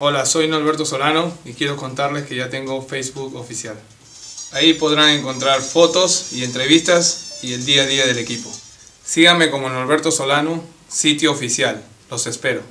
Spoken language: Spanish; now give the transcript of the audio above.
Hola, soy Norberto Solano y quiero contarles que ya tengo Facebook oficial. Ahí podrán encontrar fotos y entrevistas y el día a día del equipo. Síganme como Norberto Solano, sitio oficial. Los espero.